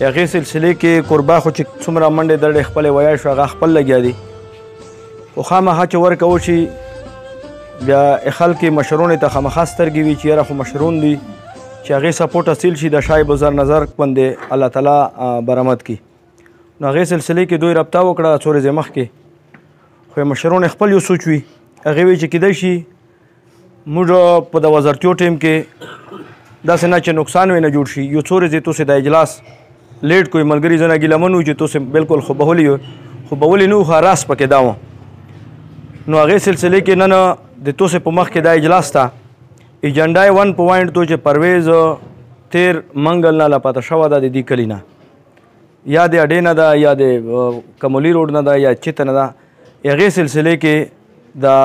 هغې سلسلې کې کوربه خو چې څومره منډې دړې خپلې ویای شو هغه خپل لګیا دي خو خامخا چې ورکه وشي بیا خلک مشرونې ته خامخا سترګې وي چې یاره خو مشرون دي چې هغې سپورټ اصیل شي د شای بزر نظر باندې الله تعالی برامت کی نو هغې سلسلې کې دوی رابطه وکړه څو ورځې مخکې خو مشرونې خپل یو سوچ وي هغې وی چې کیدای شي موږ په د وزارتیو ټیم کې داسې نه چې نقصان وینه جوړ شي یو څو ورځې تاسو د اجلاس لیټ کوی ملګری زنه ګیله منو چې تاسو بالکل خو بهولي یو خو بهولي نو خو راس پکې داو نو هغه سلسله کې نن د تاسو په مخ کې دا اجلاس تا ایجنډا 1 پوینټ تو چې پرویز تیر منګل نه لپته شو د دې کلینا یا د اډې نه دا یا د کمولی روډ نه دا یا چت نه دا هغه سلسله کې دا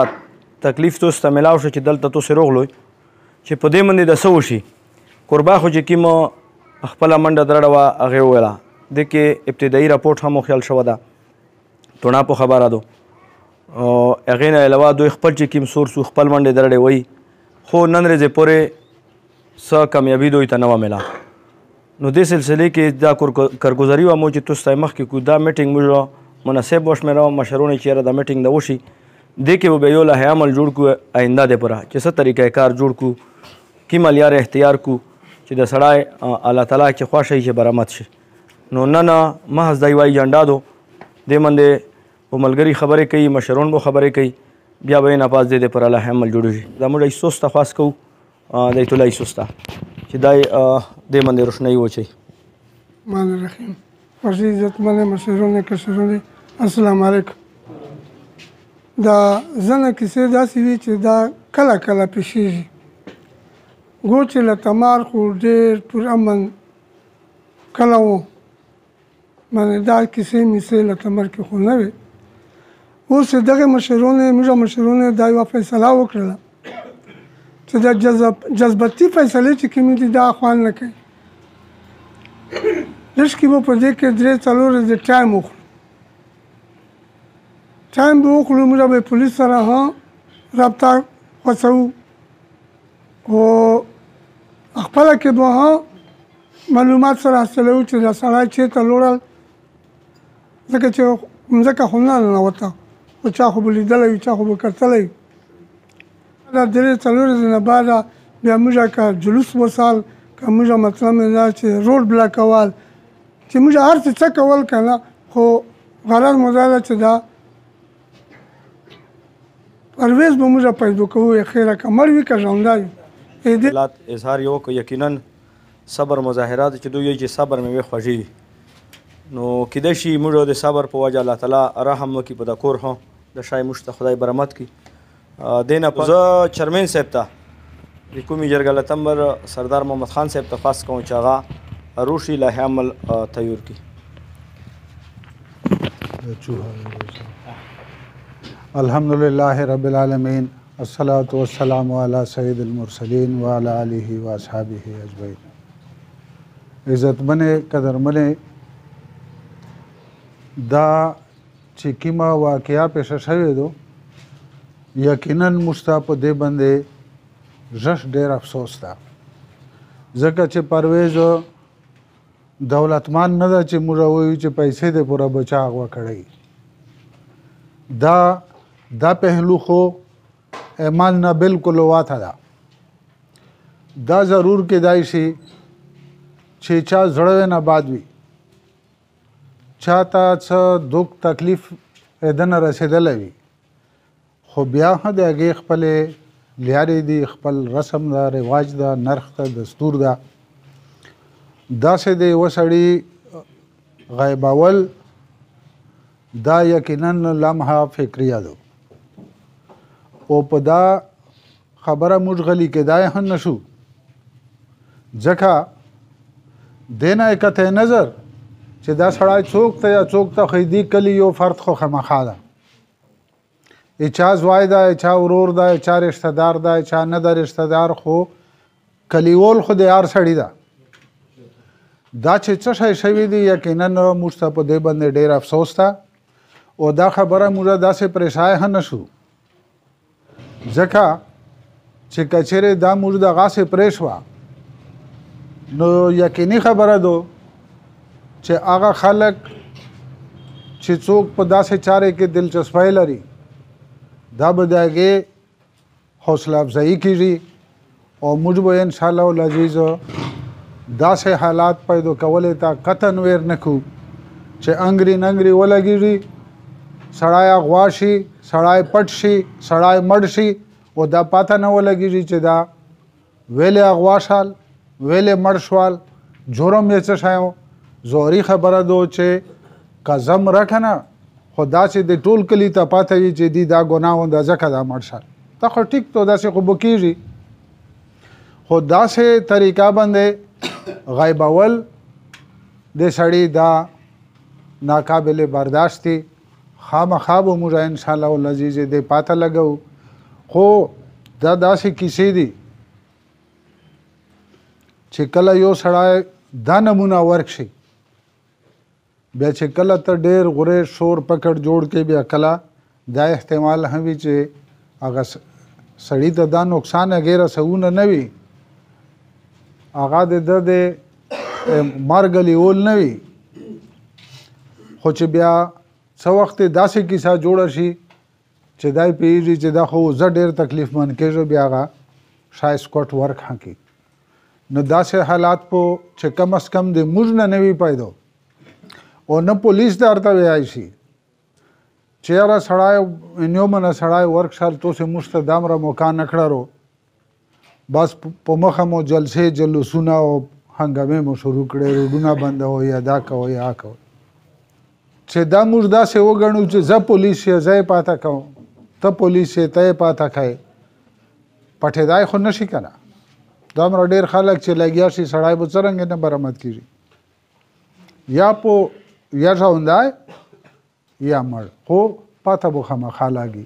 تکلیف توس ته ملاو شو چې دلته توس روغلوي چې په دې باندې د سو شي قربا خو چې کیم خپل منډه درړه وا هغه ویلا د کې ابتدایي راپورټ هم خیال شو دا ټونا په خبره دو او هغه نه علاوه دوی خپل چې کیم سورس خپل منډه درړه وای خو نن ورځې پورې څه کامیابی دوی ته نه وه ملا نو دې سلسلې کې دا کرګزاري وه مو چې تاسو ته مخکې کو دا میټینګ موږ مناسب وشمېره مشرونه چې یاره دا میټینګ د وشي دې کې به یو لایحه عمل جوړ کو آینده دې پره چې څه طریقه کار جوړ کو کی ملیار اختیار کو چې د سړای الله تعالی چې خوښ شي چې برامت شي نو نه نه محض دای وای جنډا دو دې مندې په ملګری خبرې کوي مشرون به خبرې کوي بیا به نه پاس دې پر الله عمل جوړوي دا موږ هیڅ څه خاص کوو د ایت الله سستا چې دای د باندې روشنايي وچی مان رحیم ورځي عزت منه مشرونه کشرونه السلام علیکم دا زنه کیسه داسې وی چې دا کله کله پیښیږي ګو چې له تمار خو ډېر پر امن کله وو مګر دا کیسې میسې له کمر کې خو نه وې. اوس چې دغه مشرونو یې، موږ مشرونو یې دا یوه فیصله وکړله چې دا جذباتي فیصلې چې کومې دي دا خوند نه کوي. لږکې به په دې کې درې څلور ورځې ټایم وخورو. ټایم به وخورو، موږ به پولیس سره ها رابطه خوڅوو او خپله کې به ها معلومات سره استلوو چې دا سړی چېرته لوړل ځکه چې مځکه خو نه ننوته خو چا خو به لیدلی وي چا خو به کتلی وي دا درې څلور ورځې نه بعد بیا موږ که جلوس وسال که موږ مطلب مې دا چې روډ بلاکوال چې موږ هر څه څه کول که نه خو غرض مو دا ده چې دا پرویز به موږ پیدا کوو اخیره که مړ وي که ژوندی وي اظهار یې وکړ یقینا صبر مظاهرات چې دوی چې صبر مې وي خوږې وي نو کیدای شي موږ د صبر په وجه الله تعالی رحم وکړي په د کور هو د شای موږ ته خدای برمت کړي دینه په زه چرمن صاحب ته د کومې جرګه له تمبر سردار محمد خان صاحب ته خواست کوم چې هغه روشي له عمل تیار کړي الحمدلله رب العالمین الصلوة والسلام علی سید المرسلین وعلی آله واصحابه اجمعین عزتمنې قدرمنې دا چې کومه واقعیا پیښه شوې ده یقینا موږ ته په دې باندې ژښ ډېر افسوس ده ځکه چې پرویز دولتمند نه ده چې موږ وایو چې پیسې دې پوره بچاغ وکړي دا دا پهلو خو اعمال نه بالکل واته ده دا ضرور کېدای شي چې چا زړه نه باد وي چاته څه دوک تکلیف دنه رسیدلې وي خو بیا هم د هغې خپلې لیارې دي، خپل رسم ده، رواج ده، نرخ ده، دستور ده. داسې د یوه سړي غیبول دا یقینا لمحه فکریه ده او په دا خبره موږ غلي کېدای هم نه شو ځکه دې نه قطع نظر چې دا سړی څوک ته یا څوک ته خیدي کلي یو فرد خو خامخا ده ای چا زوای دا ای چا ورور دا ای چا رشتہ دار دا ای چا نه دا رشتہ دار خو کلیول خو د یار سړی دا دا چې څه شای شوی دی یقینا موږ ته په دې باندې ډیر افسوس تا او دا خبره موږ داسې پریشای هم نشو ځکه چې کچره دا موږ د غاسه پرې شو نو یقیني خبره ده چې هغه خلک چې څوک په داسې چاره کې دلچسپي لري دا به دغه حوصله افزایی کیږي او موږ به ان شاء الله العزیز داسې حالات پیدا کولې تا قطن ویر نکو چې انګری ننګری ولګیږي سړای غواشي سړای پټ شي سړای مړ شي او دا پاته نه ولګیږي چې دا ویلې اغوا شال ویلې مړ شوال جرم یې څه شی و زوري خبره ده چې که زه مړه که نه خو داسې د ټول کلي ته پاته وي چې دي دا ګناه ونده ځکه دا مړ شال دا خو ټیک تو داسې خو به کېږي خو داسې طریقه باندې غیبول د سړی دا ناقابل برداشت دی خامخا به موږ ان شاء الله العزیز دې پاته لګو خو دا داسې کیسې دي چې کله یو سړی دا نمونه ورکشي بیا چې کله ته ډیر غره شور پکړ جوړ کې بیا کله دا احتمال هم وي چې هغه سړی ته دا نقصان غیره سونه نه وي هغه د د مرګ لیول نه وي خو چې بیا څه وخت داسې کیسه جوړه شي چې دای پیږي چې دا خو زه ډیر تکلیف من کېږم بیا غا شایس کوټ ورک هکي نو داسې حالات په چې کم اس کم د موږ نه نوي پیدا او نه پولیس درته ویای شي چیرې سړای نیو من سړای ورک شال تو سه مشته دامره موقع نکړرو بس په مخه مو جلسې جلوسونه او هنګامې مو شروع کړې روډونه بندوئ یا دا کوئ یا کوئ چې دا موږ داسې وګڼو چې زه پولیس یې زه یې پاته کوم ته پولیس یې ته یې پاته کوې پټېدای خو نه شي که نه دومره ډېر خلک چې لګیا شي سړی به څرنګه نه برمت کېږي یا په یا ژوندی یا مړ خو پته به خامخا لاګي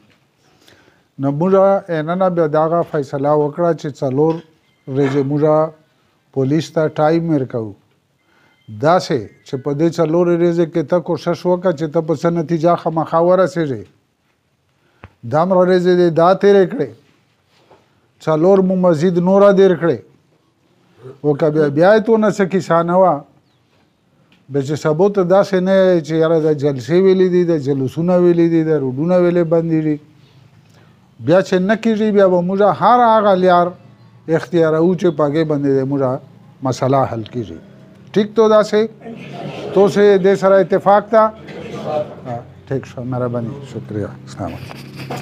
نو موږ اننه بیا دغه فیصله وکړه چې څلور ورځې موږ پولیس ته ټایم ورکوو داسې چې په دې څلور ورځې کې ته کوشش وکړه چې ته په څه نتیجه خامخا ورسېږې دم رلیزې دې دا تیرې کړې څلور مو مزید نورا دیر کړې او که بیا بیا تو نه څه کیسه نه وه به چې سبو ته داسې نه چې یاره د جلسې ویلې دي د جلوسونه ویلې دي د روډونه ویلې بندې دي بیا چې نه کېږي بیا به موږ هر هغه لیار اختیاراو چې پاګې باندې دې موږه مسله حل کیږي ټیک تو دا سه تو سه دې سره اتفاق تا اتفاق ټیک شو مهرباني شکریا سلام